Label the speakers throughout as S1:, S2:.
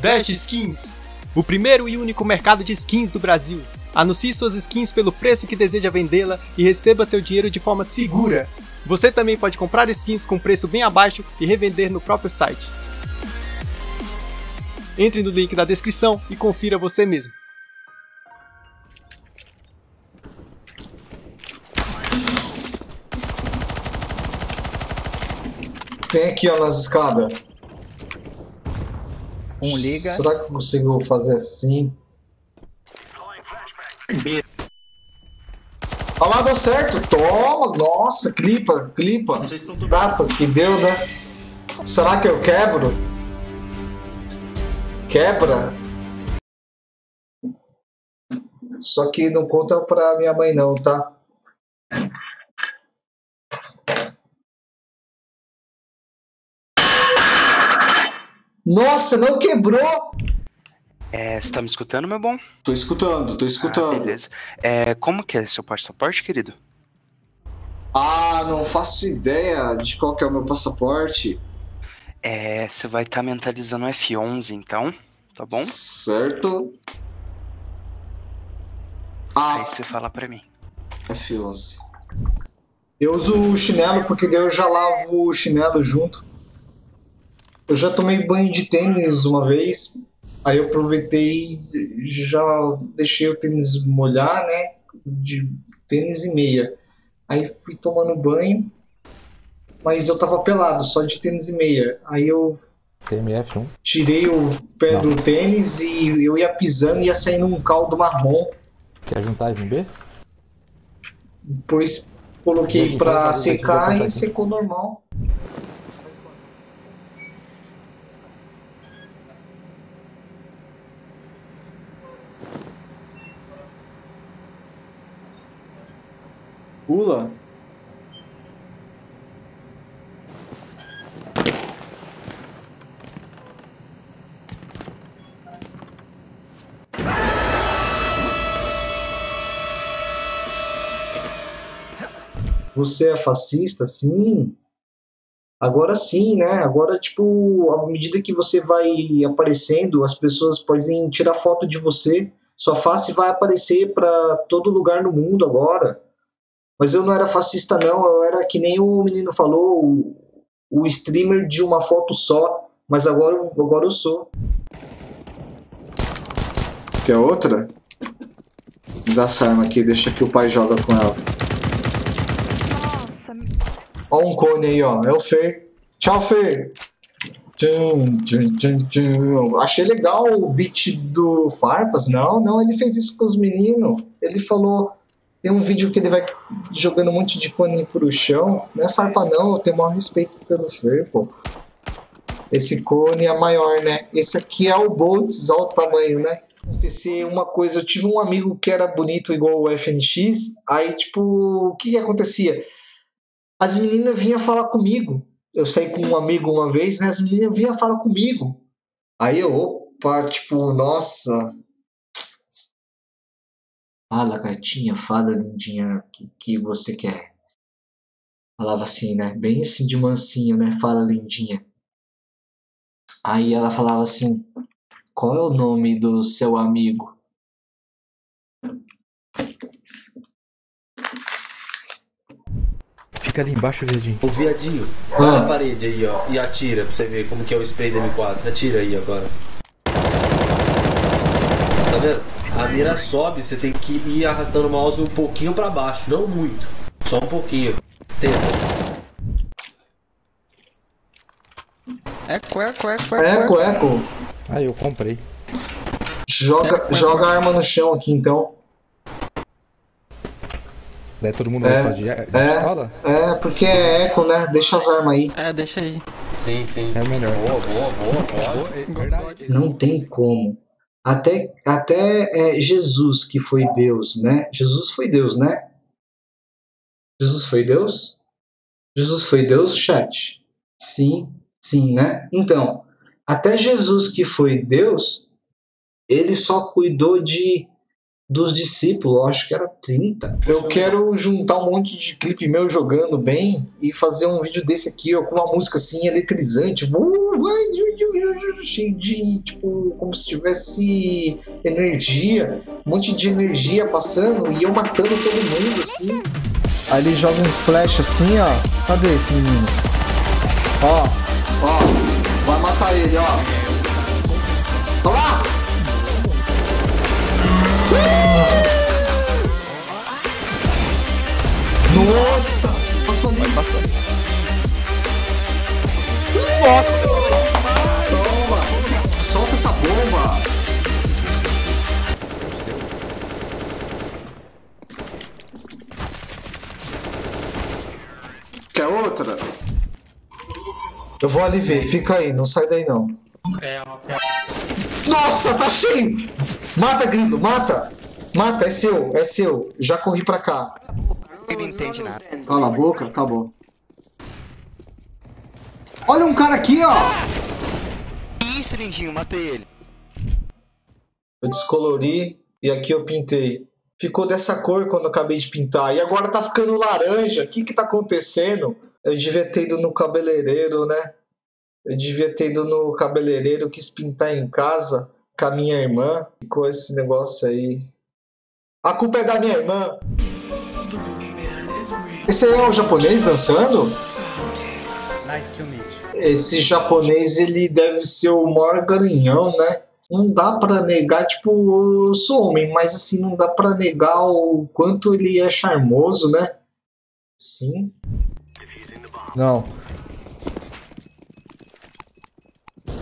S1: Dash Skins, o primeiro e único mercado de skins do Brasil. Anuncie suas skins pelo preço que deseja vendê-la e receba seu dinheiro de forma segura. Você também pode comprar skins com preço bem abaixo e revender no próprio site. Entre no link da descrição e confira você mesmo.
S2: Tem aqui, ó, nas escadas.
S3: Um liga.
S2: Será que eu consigo fazer assim? Olha lá, deu certo. Toma, nossa, clipa, clipa. Gato, que deu, né? Será que eu quebro? Quebra? Só que não conta pra minha mãe não, tá? Nossa, não quebrou!
S4: É, você tá me escutando, meu bom?
S2: Tô escutando, tô
S4: Ah,
S2: escutando.
S4: beleza. É, como que é seu passaporte, querido?
S2: Ah, não faço ideia de qual que é o meu passaporte.
S4: É, você vai estar mentalizando o F11, então, tá bom?
S2: Certo. Ah,
S4: Aí você fala pra mim.
S2: F11. Eu uso o chinelo porque daí eu já lavo o chinelo junto. Eu já tomei banho de tênis uma vez. Aí eu aproveitei e já deixei o tênis molhar, né? De tênis e meia. Aí fui tomando banho. Mas eu tava pelado, só de tênis e meia. Aí eu
S5: TMF1.
S2: tirei o pé do tênis e eu ia pisando e ia saindo um caldo marrom.
S5: Quer juntar MB?
S2: Depois coloquei
S5: isso
S2: secar e secou normal. Pula. Você é fascista? Sim. Agora sim, né? Agora, tipo, à medida que você vai aparecendo, as pessoas podem tirar foto de você. Sua face vai aparecer pra todo lugar no mundo agora. Mas eu não era fascista, não. Eu era que nem o menino falou, o, o streamer de uma foto só. Mas agora, eu- agora eu sou. Quer outra? Me dá essa arma aqui, deixa que o pai joga com ela.
S6: Nossa,
S2: Ó um cone aí, ó. É o Fer. Tchau, Fer. Tchum, tchum, tchum, tchum. Achei legal o beat do Farpas. Não, não, ele fez isso com os meninos. Ele falou. Tem um vídeo que ele vai jogando um monte de cone pro chão. Não é farpa, não. Eu tenho maior respeito pelo Fer, pô. Esse cone é maior, né? Esse aqui é o Boltz, olha o tamanho, né? Acontecer uma coisa, eu tive um amigo que era bonito igual o FNX, aí, tipo, o que que acontecia? as meninas vinham falar comigo. Eu saí com um amigo uma vez, né? As meninas vinham falar comigo. Aí eu, opa, tipo, nossa. Fala, gatinha, fala, lindinha, o que, que você quer? Falava assim, né? Bem assim de mansinho, né? Fala, lindinha. Aí ela falava assim: Qual é o nome do seu amigo?
S5: Fica ali embaixo, viadinho.
S7: Ô viadinho,
S2: Ah.
S7: olha a parede aí, ó, e atira pra você ver como que é o spray da M4. Atira aí agora. Tá vendo? A mira sobe, você tem que ir arrastando o mouse um pouquinho pra baixo, não muito. Só um pouquinho. Tenta.
S3: Eco, eco, eco, eco.
S2: Eco, eco.
S5: Aí eu comprei.
S2: Joga, joga a arma no chão aqui então.
S5: Daí todo mundo
S2: É,
S5: vai fazer de
S2: é.
S5: pistola?
S2: É, porque é eco, né? Deixa as armas aí.
S3: É, deixa aí.
S7: Sim, sim.
S5: É melhor.
S7: Boa, boa, boa, boa.
S5: É verdade.
S2: Não tem como. Até, até é, Jesus, que foi Deus, né? Jesus foi Deus, né? Jesus foi Deus? Jesus foi Deus, chat? Sim, sim, né? Então, até Jesus, que foi Deus, ele só cuidou de dos discípulos, acho que era 30. Eu quero juntar um monte de clipe meu jogando bem e fazer um vídeo desse aqui, ó, com uma música assim eletrizante, cheio de, tipo, como se tivesse energia, um monte de energia passando e eu matando todo mundo, assim.
S3: Aí ele joga um flash assim, ó. Cadê esse menino? Ó,
S2: Ó, vai matar ele, ó. Olha lá! Nossa! Passou ali. Toma! Solta essa bomba! Quer outra? Eu vou ali ver, fica aí, não sai daí não. Nossa, tá cheio! Mata, Grilo, mata! Mata, é seu, é seu. Já corri pra cá.
S4: Ele não entende nada.
S2: Cala a boca, tá bom. Olha um cara aqui, ó!
S4: Isso, lindinho, matei ele.
S2: Eu descolori e aqui eu pintei. Ficou dessa cor quando eu acabei de pintar. E agora tá ficando laranja. O que que tá acontecendo? Eu devia ter ido no cabeleireiro, né? Eu devia ter ido no cabeleireiro, quis pintar em casa com a minha irmã. Ficou esse negócio aí. A culpa é da minha irmã. Esse aí é o japonês dançando? Esse japonês, ele deve ser o maior garanhão, né? Não dá pra negar, tipo, eu sou homem, mas assim, não dá pra negar o quanto ele é charmoso, né? Sim.
S3: não.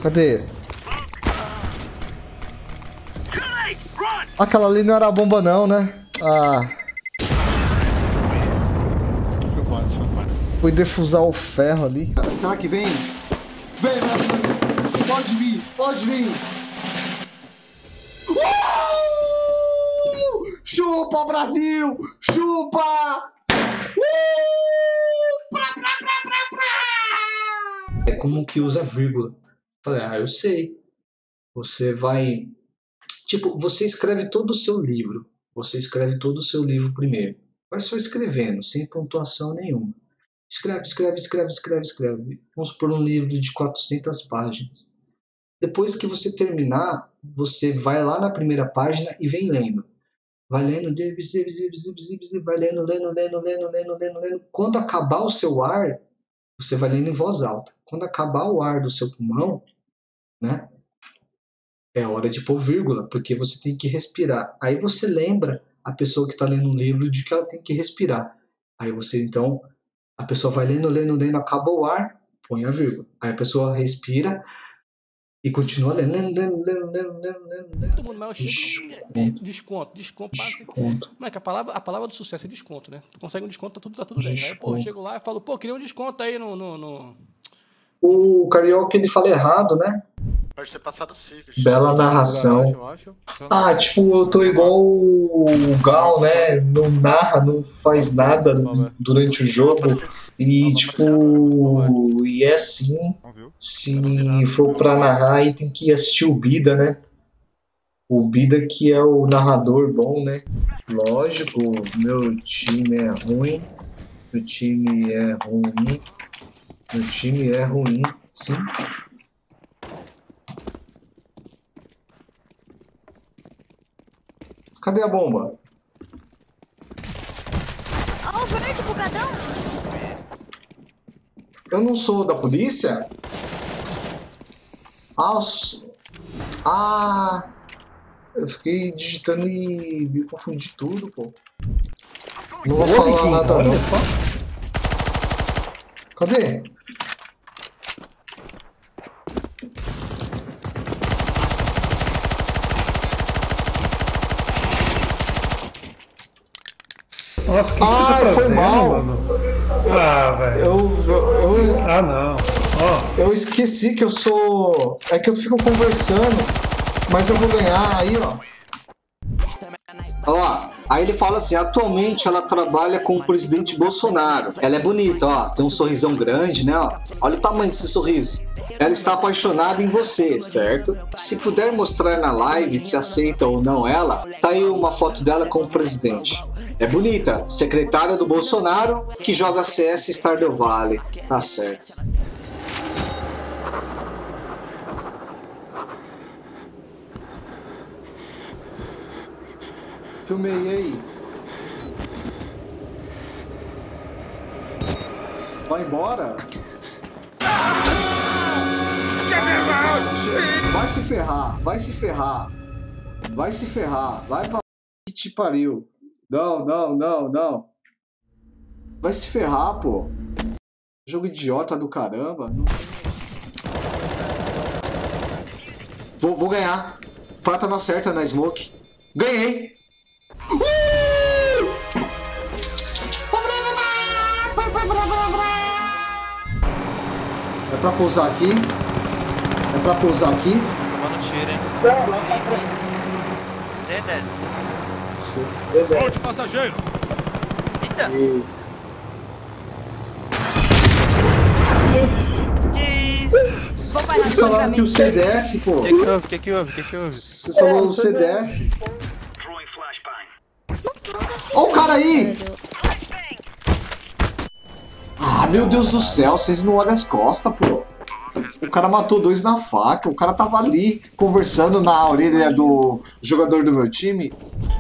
S3: Cadê? Aquela ali não era a bomba não, né? Ah. Fui defusar o ferro ali.
S2: Será que vem? Vem, meu Pode vir, pode vir. Uh! Chupa, Brasil! Chupa! Uh! Pra, pra, pra, pra, pra! É como que usa vírgula. Falei, ah, eu sei. Você vai. Tipo, você escreve todo o seu livro. Você escreve todo o seu livro primeiro. Vai só escrevendo, sem pontuação nenhuma. Escreve, escreve, escreve, escreve, escreve. Vamos por um livro de 400 páginas. Depois que você terminar, você vai lá na primeira página e vem lendo. Vai lendo, vai lendo, lendo, lendo, lendo, lendo, lendo, lendo. Quando acabar o seu ar, você vai lendo em voz alta. Quando acabar o ar do seu pulmão, né? É hora de pôr vírgula, porque você tem que respirar. Aí você lembra a pessoa que está lendo o livro de que ela tem que respirar. Aí você então, a pessoa vai lendo, lendo, lendo, acaba o ar, põe a vírgula. Aí a pessoa respira e continua lendo, lendo, lendo, lendo, lendo, lendo, lendo.
S6: Todo mundo, mas eu chego.
S2: Desconto.
S6: Desconto, desconto, passa.
S2: Desconto.
S6: Moleque, a palavra, a palavra do sucesso é desconto, né? Tu consegue um desconto, tá tudo, tá tudo bem. Aí, pô, eu chego lá e falo, pô, queria um desconto aí no. no, no...
S2: O Carioca ele fala errado, né?
S8: Pode ter passado o ciclo.
S2: Bela narração.
S5: Eu acho.
S2: Ah, tipo, eu tô igual o Gal, né? Não narra, não faz nada durante o jogo. E, tipo, e é assim. Se for pra narrar, aí tem que assistir o Bida, né? O Bida que é o narrador bom, né? Lógico, meu time é ruim. Meu time é ruim. Meu time é ruim, sim. Cadê a bomba?
S9: Ó, o verde bugadão.
S2: Eu não sou da polícia? Ah, eu sou- ah, eu fiquei digitando e me confundi tudo, pô. Não vou falar nada não. Cadê?
S10: Nossa, que
S2: Ai,
S10: você tá
S2: foi mal.
S10: mano? Ah, velho.
S2: Eu, eu, eu,
S10: Ah, não. Ó,
S2: eu esqueci que eu sou. É que eu fico conversando, mas eu vou ganhar aí, ó. Ó, aí ele fala assim: atualmente ela trabalha com o presidente Bolsonaro. Ela é bonita, ó. Tem um sorrisão grande, né? Ó. Olha o tamanho desse sorriso. Ela está apaixonada em você, certo? Se puder mostrar na live se aceita ou não ela, tá aí uma foto dela com o presidente. É bonita, secretária do Bolsonaro que joga CS Stardew Valley. Tá certo. Filmei aí. Vai embora? Vai se ferrar, vai se ferrar. Vai se ferrar, vai pra que te pariu. Não, não, não, não. Vai se ferrar, pô. Jogo idiota do caramba. Vou, vou ganhar. Prata não acerta na smoke. Ganhei! É pra pousar aqui? Pra pousar aqui?
S11: Tomando tiro, hein? Zé desce.
S6: Volte, passageiro.
S11: Eita. Que isso?
S2: Vocês falaram que o CDS, pô.
S11: O que que houve? O que que houve? O que que houve?
S2: Vocês falaram o CDS. Olha o cara aí! Ah, meu Deus do céu, vocês não olham as costas, pô. O cara matou dois na faca, o cara tava ali conversando na orelha do jogador do meu time.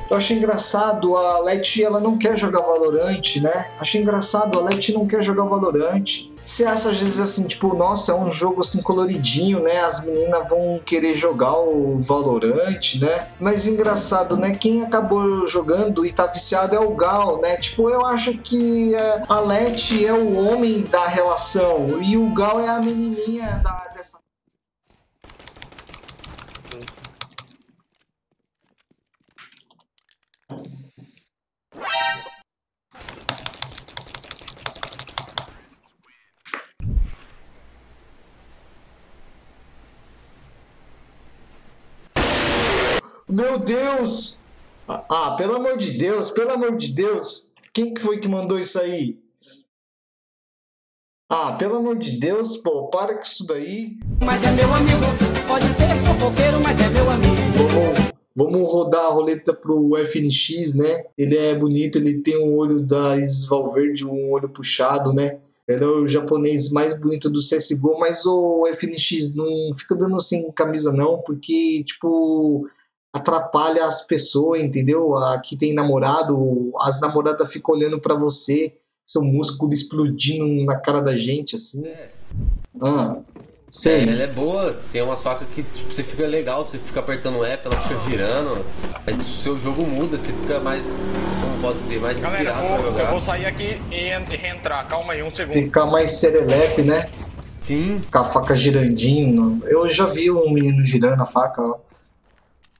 S2: Eu achei engraçado, a Leti ela não quer jogar Valorante, né? Achei engraçado, a Leti não quer jogar Valorante. Você acha às vezes assim, tipo, nossa, é um jogo assim coloridinho, né? As meninas vão querer jogar o Valorante, né? Mas engraçado, né? Quem acabou jogando e tá viciado é o Gal, né? Tipo, eu acho que é, a Leti é o homem da relação e o Gal é a menininha da, dessa. Meu Deus! Ah, pelo amor de Deus, pelo amor de Deus! Quem que foi que mandou isso aí? Ah, pelo amor de Deus, pô, para com isso daí.
S12: Mas é meu amigo, pode ser fofoqueiro, mas é meu amigo.
S2: Vamos, vamos rodar a roleta pro FNX, né? Ele é bonito, ele tem um olho da Isis Valverde, um olho puxado, né? Ele é o japonês mais bonito do CSGO, mas o FNX não fica dando sem camisa não, porque, tipo, atrapalha as pessoas, entendeu? Aqui tem namorado, as namoradas ficam olhando pra você, seu músculo explodindo na cara da gente, assim. Ah, sei.
S7: Ela é boa, tem umas facas que tipo, você fica legal, você fica apertando F, ela fica girando. Aí o seu jogo muda, você fica mais. Como posso dizer, mais
S8: Galera,
S7: inspirado
S8: eu
S7: pra
S8: vou,
S7: jogar.
S8: eu vou sair aqui e, en- e reentrar. Calma aí, um segundo.
S2: Ficar mais serelepe, né?
S7: Sim.
S2: Com a faca girandinho. Eu já vi um menino girando a faca, ó.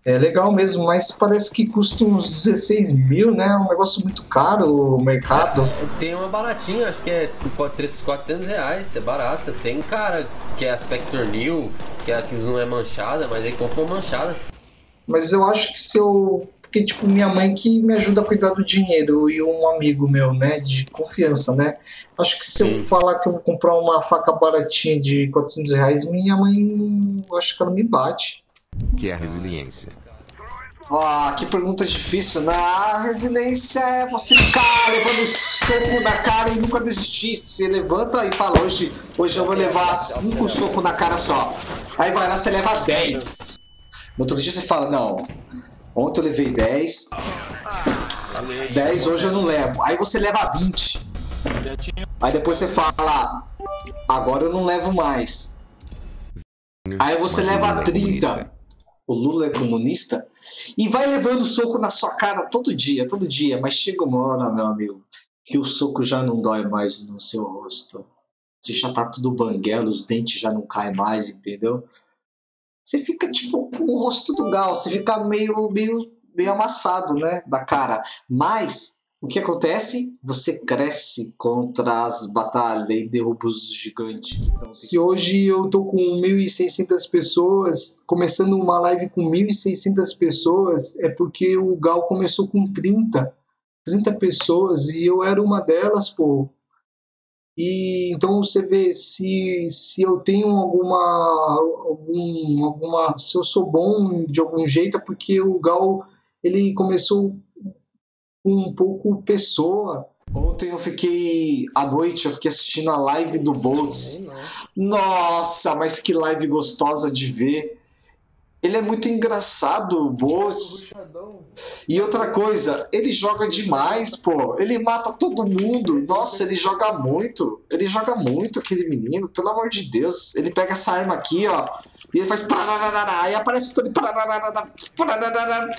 S2: É legal mesmo, mas parece que custa uns 16 mil, né? É um negócio muito caro o mercado.
S7: Tem uma baratinha, acho que é 400 400 reais, é barata. Tem cara que é a Spectre New, que, é, que não é manchada, mas aí compra uma manchada.
S2: Mas eu acho que se eu. Porque, tipo, minha mãe que me ajuda a cuidar do dinheiro e um amigo meu, né, de confiança, né? Acho que se eu falar que eu vou comprar uma faca baratinha de 400 reais, minha mãe. Eu acho que ela me bate.
S13: Que é a resiliência.
S2: Ah, que pergunta difícil, né? A resiliência é você ficar levando soco na cara e nunca desistir. Você levanta e fala, hoje, hoje eu vou levar cinco socos na cara só. Aí vai lá, você leva 10. No outro dia você fala, não, ontem eu levei 10, 10 hoje eu não levo. Aí você leva 20. Aí depois você fala, agora eu não levo mais. Aí você leva
S13: Lula é
S2: 30. O Lula é comunista? E vai levando soco na sua cara todo dia, todo dia. Mas chega uma hora, meu amigo, que o soco já não dói mais no seu rosto. Você já tá tudo banguelo, os dentes já não caem mais, entendeu? Você fica tipo com o rosto do gal, você fica meio, meio, meio amassado, né, da cara. Mas o que acontece? Você cresce contra as batalhas e derruba os gigantes. Então, se hoje eu tô com 1.600 pessoas, começando uma live com 1.600 pessoas, é porque o Gal começou com 30. 30 pessoas e eu era uma delas, pô. E então você vê se, se eu tenho alguma, algum, alguma. Se eu sou bom de algum jeito, é porque o Gal ele começou com um pouco pessoa. Ontem eu fiquei à noite, eu fiquei assistindo a live do Boltz. Nossa, mas que live gostosa de ver. Ele é muito engraçado, o Boltz. E outra coisa, ele joga demais, pô. Ele mata todo mundo. Nossa, ele joga muito. Ele joga muito, aquele menino, pelo amor de Deus. Ele pega essa arma aqui, ó. E ele faz. Aí aparece parararara, parararara,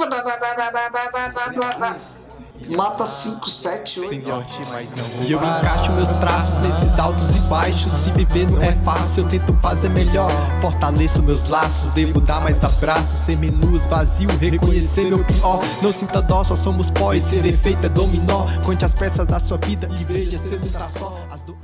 S2: Mata 5, 7, 8.
S14: E eu encaixo meus traços nesses altos e baixos. Se viver não é fácil, eu tento fazer melhor. Fortaleço meus laços, devo dar mais abraços. Ser menos vazio, reconhecer meu pior. Não sinta dó, só somos pó. Esse defeito é dominó. Conte as peças da sua vida e veja se não tá só. As do